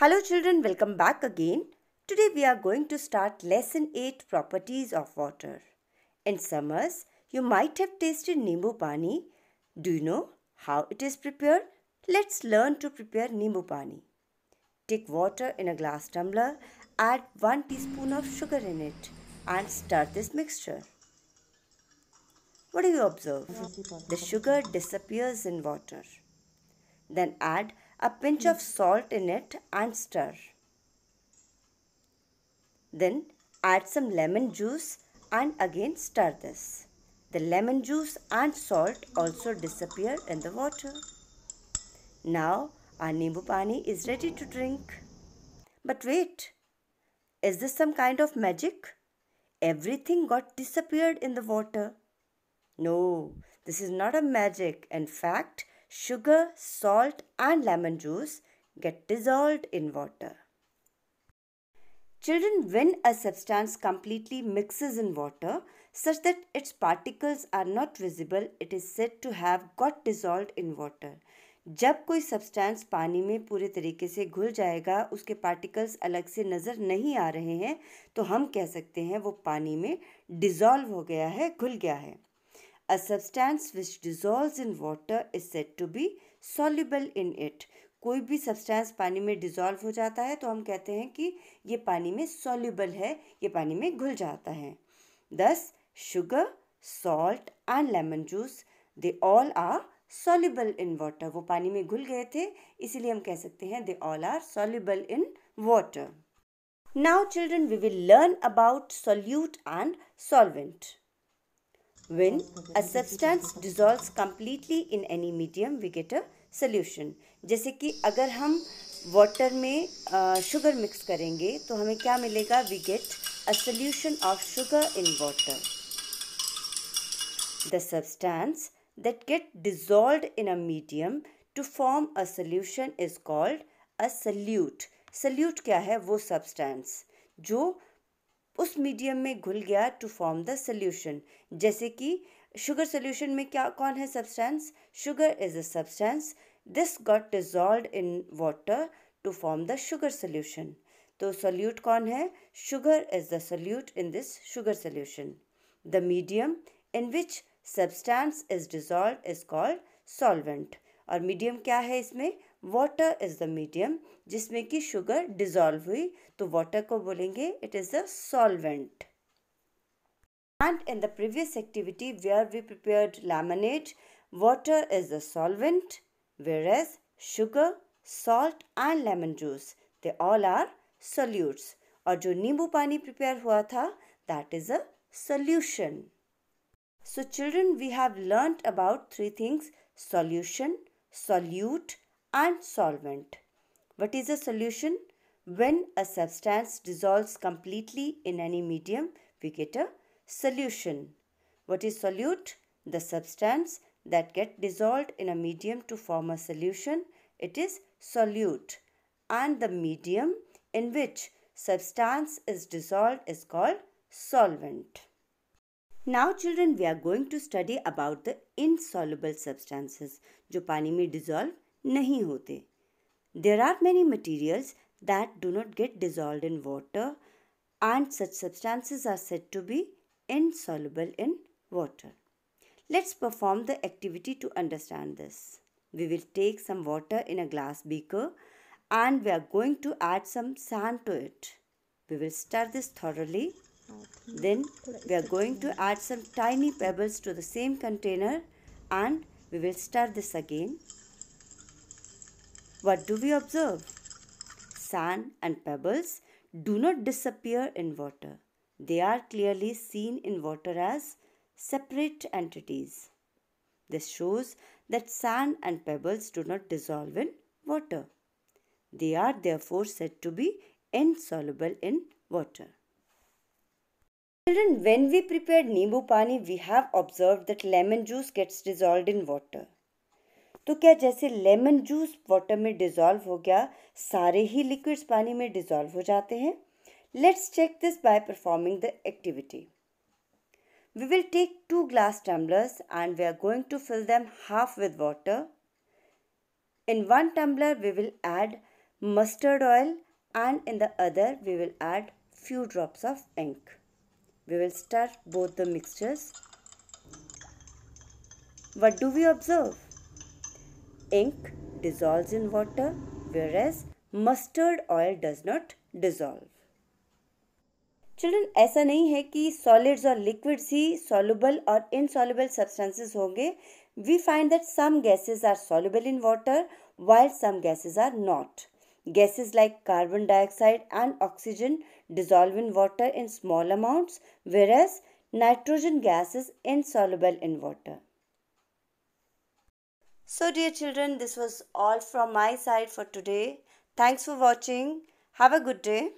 Hello children, welcome back again. Today we are going to start lesson 8 properties of water. In summers, you might have tasted Nimbu Pani. Do you know how it is prepared? Let's learn to prepare Nimbu Pani. Take water in a glass tumbler, add 1 teaspoon of sugar in it and stir this mixture. What do you observe? The sugar disappears in water. Then add a pinch of salt in it and stir. Then add some lemon juice and again stir this. The lemon juice and salt also disappear in the water. Now our Nimbu Pani is ready to drink. But wait, is this some kind of magic? Everything got disappeared in the water. No, this is not a magic. In fact, sugar, salt, and lemon juice get dissolved in water. Children, when a substance completely mixes in water such that its particles are not visible, it is said to have got dissolved in water. जब कोई substance पानी में पूरे तरीके से घुल जाएगा उसके पार्टिकल्स अलग से नज़र नहीं आ रहे हैं तो हम कह सकते हैं वो पानी में डिज़ोल्व हो गया है घुल गया है A substance which dissolves in water is said to be soluble in it. कोई भी सब्सटेंस पानी में डिज़ोल्व हो जाता है तो हम कहते हैं कि ये पानी में सॉल्युबल है, ये पानी में घुल जाता है। Thus sugar salt and lemon juice they all are soluble in water वो पानी में घुल गए थे, इसीलिए हम कह सकते हैं they all are soluble in water now children we will learn about solute and solvent When a substance dissolves completely in any medium, we get a solution. जैसे कि अगर हम वाटर में शुगर मिक्स करेंगे तो हमें क्या मिलेगा we get a solution of sugar in water the substance that get dissolved in a medium to form a solution is called a solute. Solute क्या है वो substance जो उस मीडियम में घुल गया टू फॉर्म द सोल्यूशन जैसे कि शुगर सोल्यूशन में क्या, कौन है substance sugar is a substance this got dissolve in water to form the sugar solution तो सोल्यूट कौन है? Sugar is the solute in this sugar solution the medium in which substance is dissolve is called solvent और medium क्या है इसमें? Water is the medium जिसमें कि sugar dissolve हुई तो वाटर को बोलेंगे it is a solvent and in the previous activity we are we prepare lemonade water is the solvent whereas sugar salt and lemon juice they all are solutes और जो नींबू पानी prepare हुआ था that is a solution so children we have learn about three things solution solute and solvent. What is a solution? When a substance dissolves completely in any medium, we get a solution. What is solute? The substance that get dissolved in a medium to form a solution. It is solute. And the medium in which substance is dissolved is called solvent. Now children we are going to study about the insoluble substances जो पानी में dissolve नहीं होते There are many materials that do not get dissolved in water and such substances are said to be insoluble in water. Let's perform the activity to understand this. We will take some water in a glass beaker and we are going to add some sand to it. We will stir this thoroughly. Then we are going to add some tiny pebbles to the same container and we will stir this again. What do we observe? Sand and pebbles do not disappear in water. They are clearly seen in water as separate entities. This shows that sand and pebbles do not dissolve in water. They are therefore said to be insoluble in water. Children, when we prepared Nimbu Pani, we have observed that lemon juice gets dissolved in water. तो क्या जैसे lemon juice water में dissolve हो गया, सारे ही liquids पानी में dissolve हो जाते हैं? Let's check this by performing the activity we will take two glass tumblers and we are going to fill them half with water in one tumbler we will add mustard oil and in the other we will add few drops of ink we will start both the mixtures what do we observe Ink dissolves in water whereas mustard oil does not dissolve. Children ऐसा नहीं है कि solids और liquids ही soluble और insoluble substances होंगे we find that some gases are soluble in water while some gases are not. Gases like carbon dioxide and oxygen dissolve in water in small amounts, whereas nitrogen gas is insoluble in water. So, dear children, this was all from my side for today. Thanks for watching. Have a good day.